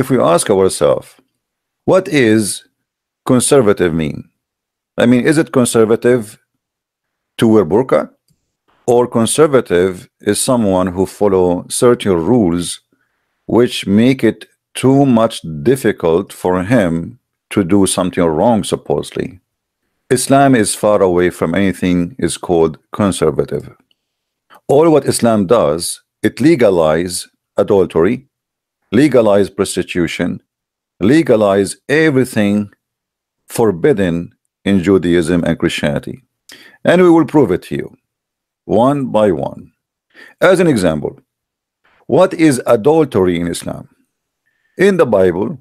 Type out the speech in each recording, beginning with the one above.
if we ask ourselves, what is conservative mean? I mean, is it conservative to wear burqa? Or conservative is someone who follow certain rules which make it too much difficult for him to do something wrong, supposedly. Islam is far away from anything is called conservative. All what Islam does, it legalize adultery, legalize prostitution, legalize everything forbidden in Judaism and Christianity. And we will prove it to you, one by one. As an example, what is adultery in Islam? In the Bible,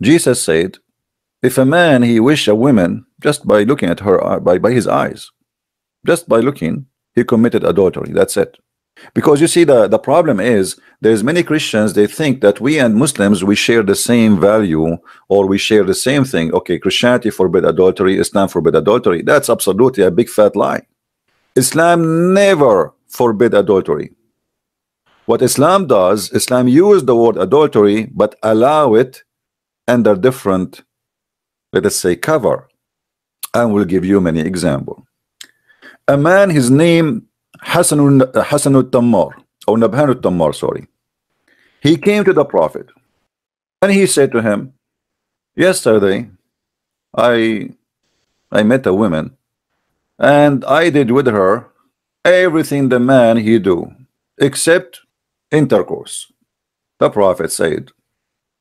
Jesus said, if a man he wish a woman just by looking at her by, by his eyes, just by looking, he committed adultery. That's it. Because you see, the, the problem is there's many Christians, they think that we and Muslims, we share the same value or we share the same thing. Okay, Christianity forbid adultery, Islam forbid adultery. That's absolutely a big fat lie. Islam never forbid adultery. What Islam does, Islam use the word adultery, but allow it under different, let us say, cover. And we'll give you many example. A man, his name Hassan al-Tammar, or Nabhan al-Tammar, sorry. He came to the Prophet and he said to him, Yesterday, I I met a woman and I did with her everything the man he do except intercourse. The Prophet said,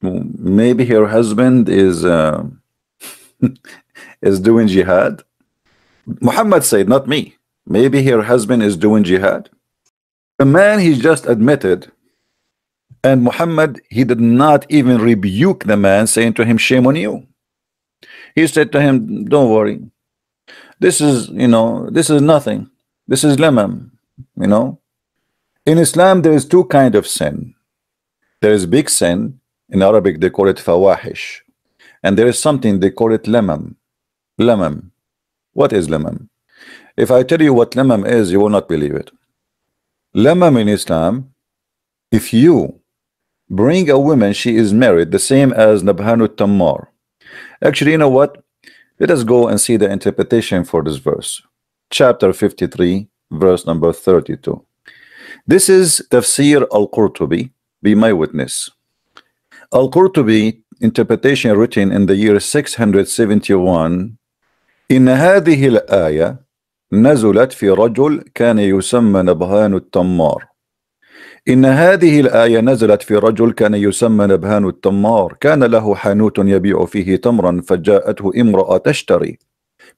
maybe her husband is uh, is doing jihad. Muhammad said, not me. Maybe her husband is doing jihad. The man he just admitted, and Muhammad he did not even rebuke the man, saying to him, "Shame on you." He said to him, "Don't worry. This is you know this is nothing. This is lemam. You know, in Islam there is two kind of sin. There is big sin. In Arabic they call it fawahish, and there is something they call it lemam. Lemam. What is lemam? If I tell you what lemam is, you will not believe it. Lemam in Islam, if you bring a woman, she is married, the same as Nabhan al-Tammar. Actually, you know what? Let us go and see the interpretation for this verse. Chapter 53, verse number 32. This is Tafsir al-Qurtubi, be my witness. Al-Qurtubi interpretation written in the year 671 in هذه الآية نزلت في رجل كان يسمى نبهان التمار. إن هذه الآية نزلت في رجل كان يسمى نبهان التمار. كان له حانوت يبيع فيه تمرا فجاءته امرأة تشتري.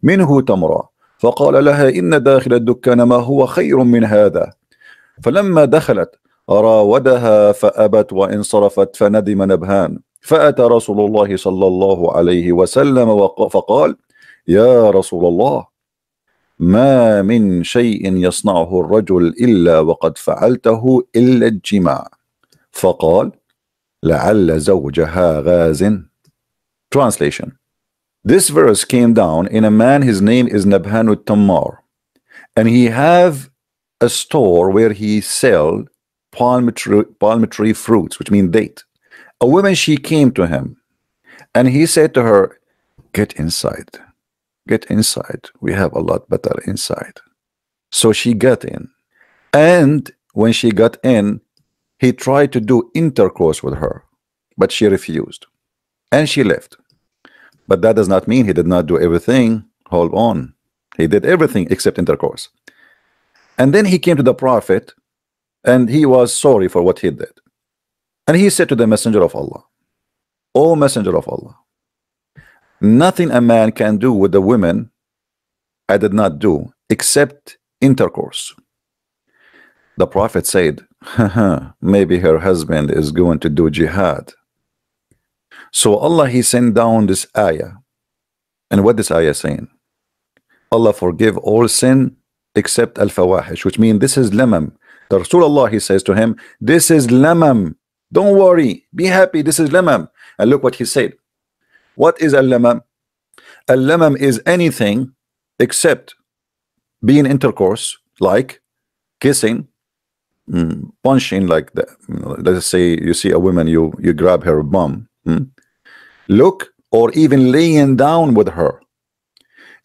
منه تمرا فقال لها إن داخل الدكان ما هو خير من هذا؟ فلما دخلت راودها فأبت وانصرفت فندم نبهان. فأتى رسول الله صلى الله عليه وسلم فقال يا رسول الله ما من شيء يصنعه الرجل إلا وقد فعلته إلا الجماع فقال لعل زوجها غاز Translation This verse came down in a man his name is Nabhan Tammar and he have a store where he sell palm tree, palm tree fruits which mean date a woman she came to him and he said to her get inside get inside. We have a lot better inside. So she got in. And when she got in, he tried to do intercourse with her, but she refused. And she left. But that does not mean he did not do everything. Hold on. He did everything except intercourse. And then he came to the prophet and he was sorry for what he did. And he said to the messenger of Allah, O messenger of Allah, Nothing a man can do with a woman I did not do except intercourse. The Prophet said, maybe her husband is going to do jihad. So Allah he sent down this ayah. And what this ayah saying? Allah forgive all sin except al-fawahish, which means this is lamam. The Rasulullah he says to him, this is lamam. Don't worry, be happy, this is lamam. And look what he said. What is al-lamam? Al-lamam is anything except being intercourse, like kissing, mm, punching like know, let's say you see a woman, you you grab her bum. mm, Look, or even laying down with her.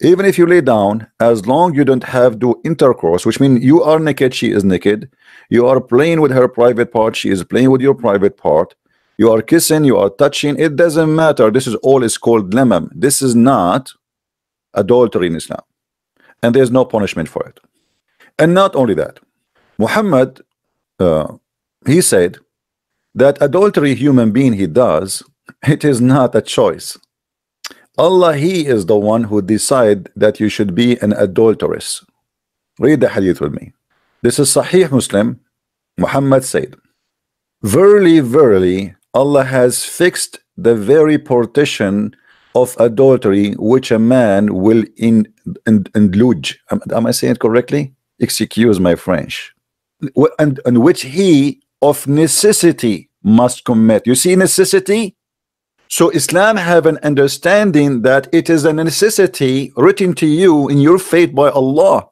Even if you lay down, as long you don't have to intercourse, which means you are naked, she is naked. You are playing with her private part, she is playing with your private part. You are kissing, you are touching. It doesn't matter. This is all is called lemam. This is not adultery in Islam, and there's no punishment for it. And not only that, Muhammad, uh, he said that adultery human being he does, it is not a choice. Allah, He is the one who decide that you should be an adulteress. Read the hadith with me. This is Sahih Muslim. Muhammad said, Verily, verily, Allah has fixed the very partition of adultery which a man will in, in, indulge. Am, am I saying it correctly? Excuse my French. And, and which he of necessity must commit. You see necessity? So Islam have an understanding that it is a necessity written to you in your faith by Allah